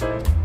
you